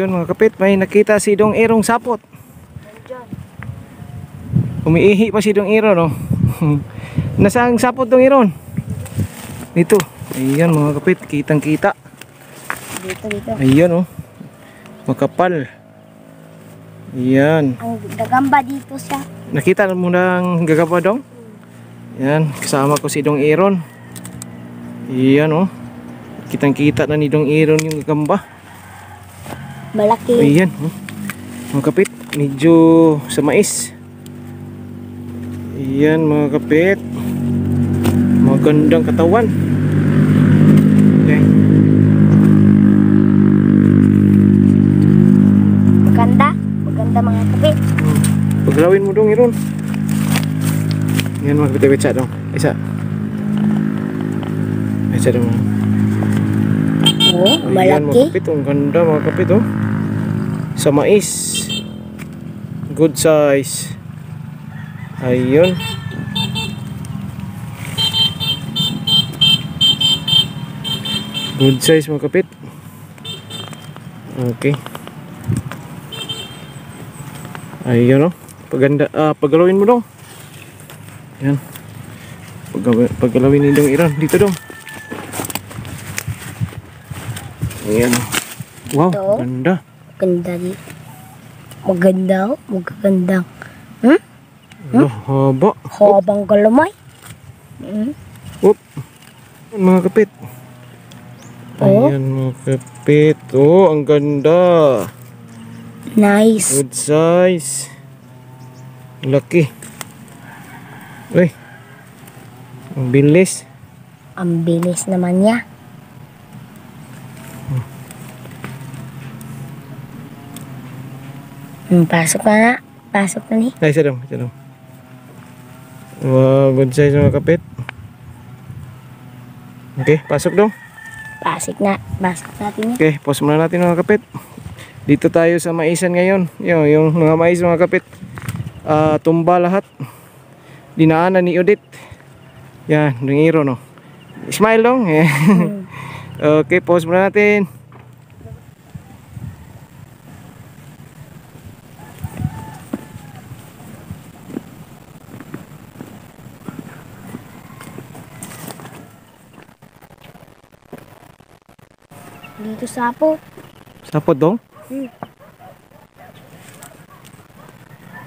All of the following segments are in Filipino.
Yun mga kapit, may nakita si Dong Irong sapot. Umiihi pa si Dong Iro, no? Nasaan sapot Dong Iron? Dito. Ayan mga kapit, kitang kita. Dito, dito. Ayan oh. Makapal. Ayan. Ang gagamba dito siya. Nakita mo na ang gagaba dong? Yan, kasama ko si Dong Iron. Ayan oh. Kitang kita na ni Dong Iron yung gagamba. Malaki. Ayan, oh. mga kapit, medyo sa mais. Ayan mga kapit. Magandang katawan. Okay. Maganda. Maganda mga kape. Paglawin mo dong iron. Yan mga kapit, wait dong. Isa. Isa dong. Oo, Ayan mga malaki. kapit, ang ganda mga kapit oh. Sa mais. Good size. Ayun. Good size mga kapit. Okay. Ayun oh. Paganda, ah, pagalawin mo dong. Yan. Pag pagalawin ni dong Iran. Dito dong. Ayan. Wow, Ito. ganda. Maganda dito. Maganda. oh. Magaganda. Hmm? Ano, haba. Habang galamay. Hmm? Oop. Mga kapit. Oh. Ayan mga kapit. Oh, ang ganda. Nice. Good size. Laki. Uy. Ang bilis. Ang bilis naman niya. Hmm, pasok na nga. Pasok na ni. Ay, isa lang. Isa lang. Wow, good size mga kapit. Okay, pasok dong. Pasok na. Pasok natin yan. Okay, pause muna natin mga kapit. Dito tayo sa maisan ngayon. Yung, yung mga mais mga kapit. Ah, tumba lahat. Dinaanan ni Odit. Yan, dungiro no. Smile dong. okay, pause muna natin. Dito sapo. Sapot dong. Hmm.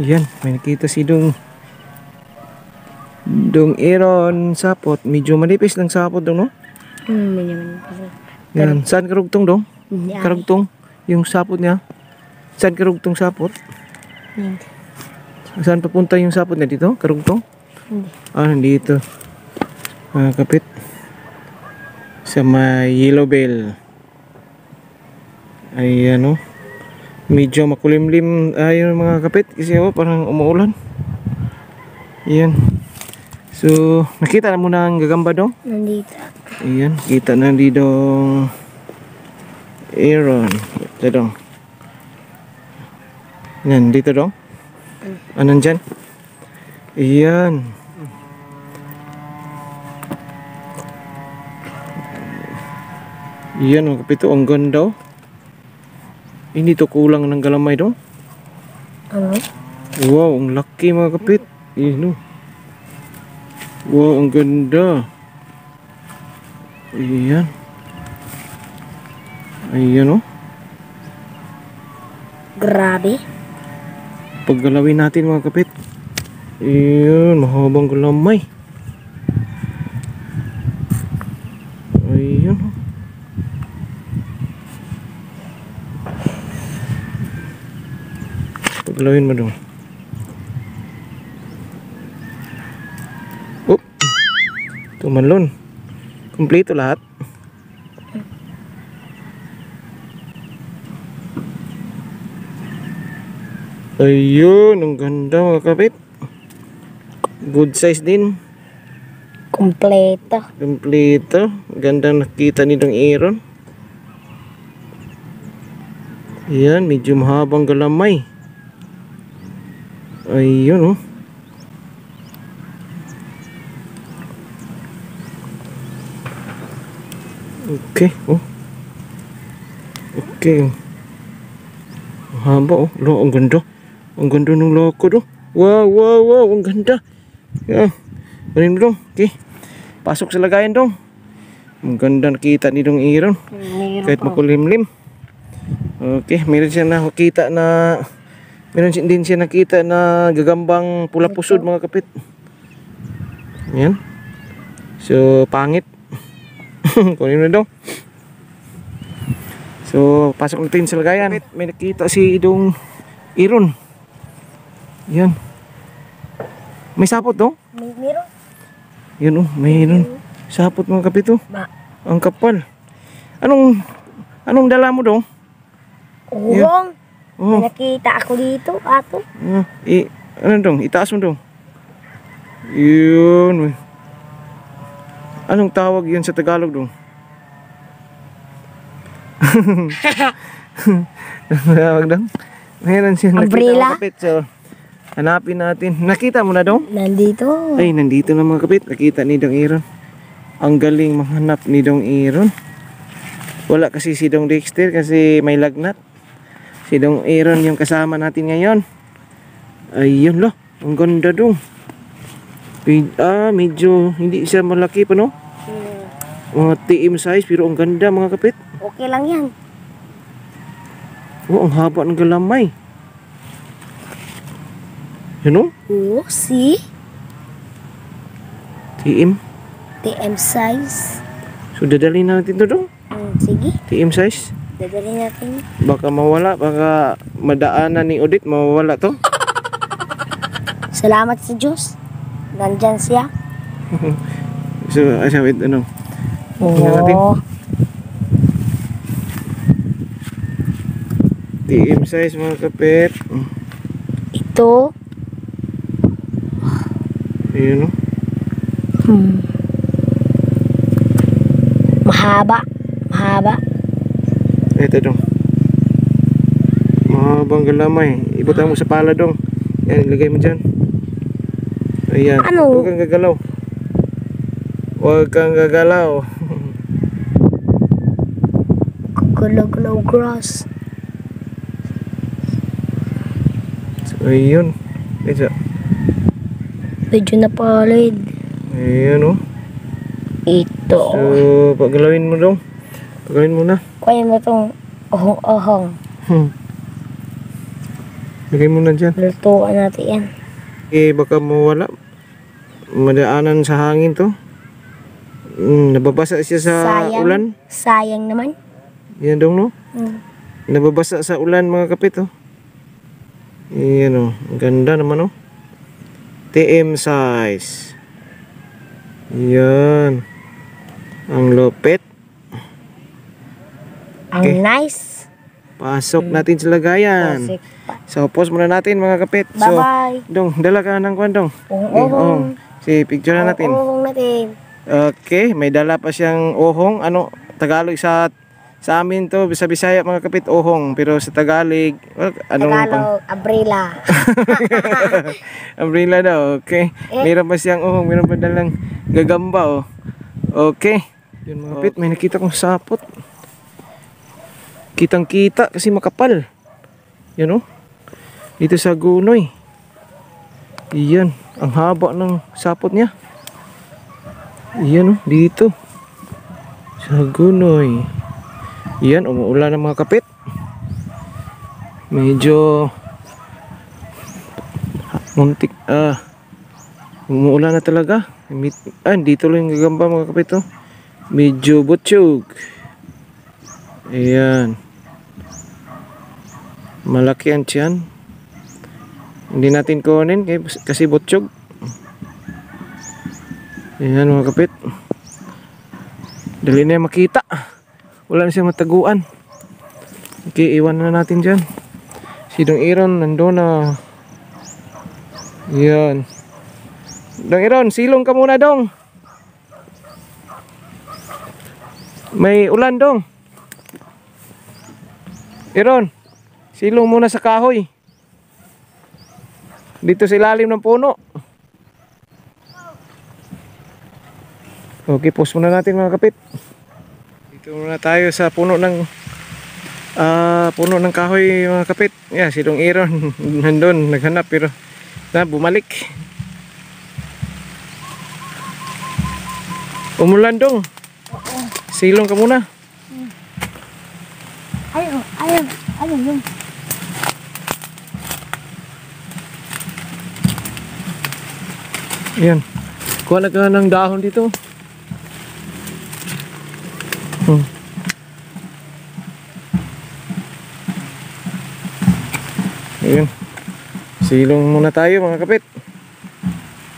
Yan, may nakita si Dong Dong Aaron sapot. Medyo manipis lang sapot dong no. Hmm, naman kasi. Yan, saan karugtong dong? Hindi. ay. Karugtong yung sapot niya. Saan karugtong sapot? Hindi. Saan papunta yung sapot niya dito? Karugtong? Hindi. Ah, nandito. Mga kapit. Sa may yellow bell. Ayan o. Medyo makulimlim ayun mga kapit. Kasi oh, parang umuulan. Ayan. So, nakita na mo na ang gagamba dong? Nandito. Ayan, kita na di dong Aaron. Ito dong. Yan, dito dong. Ah, nandyan? Ayan. Ayan, mga kapito. Ang ganda oh. Hindi to kulang ng galamay dong. Ano? Wow, ang laki mga kapit. Ayan oh. Wow, ang ganda. Ayan. Ayan oh. Grabe. Paggalawin natin mga kapit. Ayan, mahabang galamay. Ayan oh. Paggalawin mo doon. Oop. Tumalon. Kompleto lahat. Ayun, ang ganda mga kapit. Good size din. Kompleto. Kompleto. Ganda nakita ni Dong Aaron. Ayan, medyo mahabang galamay. Ayun oh. Okay, oh. Okay. oh. Haba oh. Lo, ang ganda. Ang ganda ng loko do. Wow, wow, wow. Ang ganda. Yeah. Mo dong. Okay. Pasok sa lagayan dong. Ang ganda nakita ni dong Iron. Kahit makulimlim. Okay. Meron siya nakita na meron din siya nakita na gagambang pula pusod mga kapit. Yan. So, pangit. Kunin mo na dong. So, pasok natin sa lagayan. May nakita si Idong Iron. Yan. May sapot. May meron. Yan oh, mayroon. Sapot mga kapito. Ba? Ang kapal. Anong anong dala mo dong? Urong. Oh, May nakita ako dito, ato. ah, i ano dong? Itaas mo dong. Yun. Anong tawag yan sa Tagalog dong? tawag dong? Mayroon siya nakita kapit. So, hanapin natin. Nakita mo na dong? Nandito. Ay, nandito na mga kapit. Nakita ni Dong Aaron. Ang galing manghanap ni Dong Aaron. Wala kasi si Dong Dexter kasi may lagnat. Si Dong Aaron yung kasama natin ngayon. Ayun lo. Ang ganda dong. Ah, medyo hindi siya malaki pa no? Hmm. Mga TM size pero ang ganda mga kapit. Okay lang yan. Oh, ang haba ng galamay. Yun oh. Oo, see? TM. TM size. So dadalhin natin to dong. Hmm, sige, TM size. Dadalhin natin. Baka mawala, baka madaanan ni Odit, mawawala to. Salamat sa Diyos. Nandyan siya. So, asa, wait, ano? Tingnan natin. Oo. TM size mga kapit. Ito. Ayun, no? Hmm. Mahaba. Mahaba. Ito dong. Mahabang galamay. Ibutan mo sa pala dong. Yan, ilagay mo dyan. Ayan. Ano? Huwag kang gagalaw. Huwag kang gagalaw. Gulaw-gulaw grass. So, ayun. Ito. Medyo napalid. Ayun, oh. Ito. So, paggalawin mo dong. Paggalawin mo na. Kuya mo itong ohong-ohong. Hmm. Lagay mo na dyan. Lutuan natin yan. eh baka mawala madaanan sa hangin to mm, nababasa siya sa Sayang. ulan Sayang naman. yan dong no Hmm. nababasa sa ulan mga kapit oh yan oh ang ganda naman oh TM size yan ang lupit Ang Okay. Nice. pasok natin sa lagayan Kasi, so pause muna natin mga kapit so Bye-bye. dong dala ka ng kwan dong Ohong-ohong. si picture na natin Ohong natin. Okay, may dala pa siyang ohong. Ano, Tagalog sa sa amin to, sa Bisaya mga kapit ohong, pero sa Tagalog, well, anong pang Tagalog, abrila. umbrella daw. Okay. Eh. Meron pa siyang ohong, meron pa dalang gagamba oh. Okay. Yun mga kapit, may nakita kong sapot. Kitang-kita kasi makapal. Yan oh. Dito sa Gunoy. Iyan, ang haba ng sapot niya. Iyan oh, dito. Sa Gunoy. Iyan, umuulan ng mga kapit. Medyo muntik ah umuulan na talaga. Ah, dito lang yung gagamba mga kapit oh. Medyo butsyog. Ayan. Malaki ang tiyan. Hindi natin kunin kasi butsyog. Ayan mga kapit. Dali na makita. Wala na siya mataguan. Okay, iwan na natin dyan. Si Dong Iron nandun na. Yan. Dong Iron, silong ka muna dong. May ulan dong. Iron, silong muna sa kahoy. Dito sa ilalim ng puno. Okay, post muna natin mga kapit. Dito muna tayo sa puno ng ah, puno ng kahoy mga kapit. Yeah, si Dong Aaron nandun naghanap pero na bumalik. Umulan dong. Silong ka muna. Ayaw, ayaw, ayaw yun. Ayan. Kuha na ka ng dahon dito. Hmm. Ayan. Silong muna tayo mga kapit.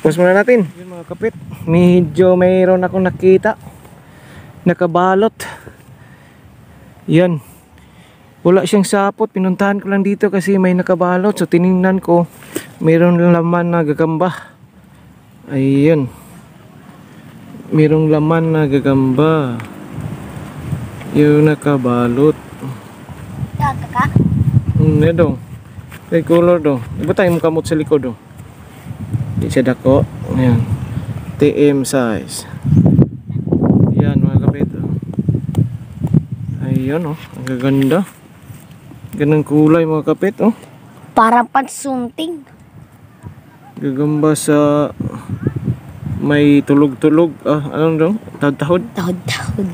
Pause muna natin. Ayan mga kapit. Medyo mayroon akong nakita. Nakabalot. Yan. Wala siyang sapot. Pinuntahan ko lang dito kasi may nakabalot. So tiningnan ko. Mayroon laman na gagamba. Ayun. Mayroong laman na gagamba. Yung nakabalot. Daga ka? Hmm, yan dong. Kay color dong. Di ba tayo kamot sa likod dong? Di siya dako. Ayan. TM size. Yan mga kapit. oh. Ayun oh. Ang gaganda. Ganang kulay mga kapit oh. Parang pansunting. Gagamba sa may tulog-tulog. Ah, anong dong? Tahod-tahod. Tahod-tahod.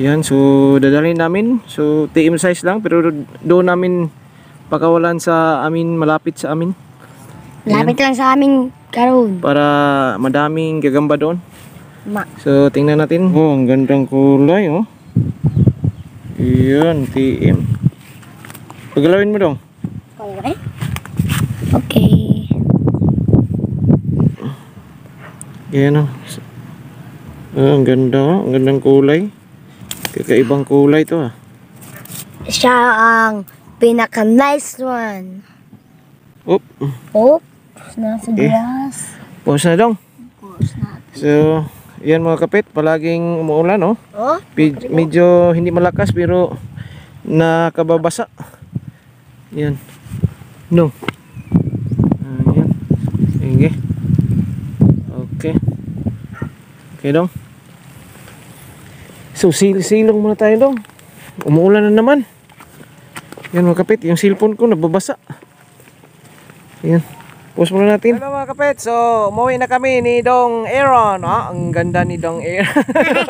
Yan, so dadalhin namin. So TM size lang pero doon namin pakawalan sa amin malapit sa amin Lapit lang sa amin karon. para madaming gagamba doon. Ma. So tingnan natin. Oh, ang gandang kulay oh. Yan, TM. Pagalawin mo dong. Okay. Yan oh. Ah, ang ganda oh. Ang gandang kulay. Kakaibang kulay to ah. Siya ang pinaka-nice one. Oop. Oh, nasa grass. Pause na dong. Pause na. So, yan mga kapit. Palaging umuulan oh. Oh, Pid- medyo hindi malakas pero nakababasa. Yan. No. Ayan. Sige. Okay. Okay dong. So sil silong muna tayo dong. Umuulan na naman. Yan mga kapit, yung cellphone ko nababasa. Yan. Pause muna natin. Hello mga kapit, so umuwi na kami ni Dong Aaron. Ah, ang ganda ni Dong Aaron.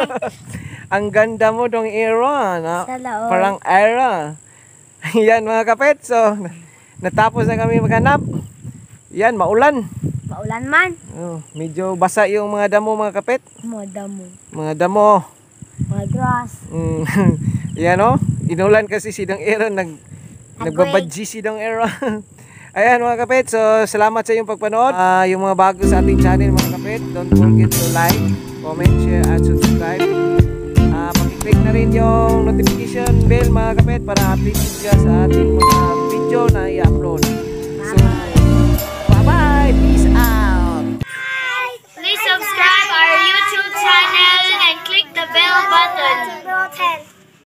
ang ganda mo Dong Aaron. Ah. Parang era. Yan mga kapit, so natapos na kami maghanap. Yan, maulan. Maulan man. Oh, medyo basa yung mga damo mga kapit. Moda mo. Mga damo. Mga grass. Mm. Yan oh. Inulan kasi si Dong Aaron nag nagbabadji si Dong Aaron. Ayan mga kapit, so salamat sa iyong pagpanood. Ah, yung mga bago sa ating channel mga kapit, don't forget to like, comment, share, at subscribe. Ah, pag-click na rin yung notification bell mga kapit para updated ka sa ating mga video na i-upload. Bell button. Bell 10.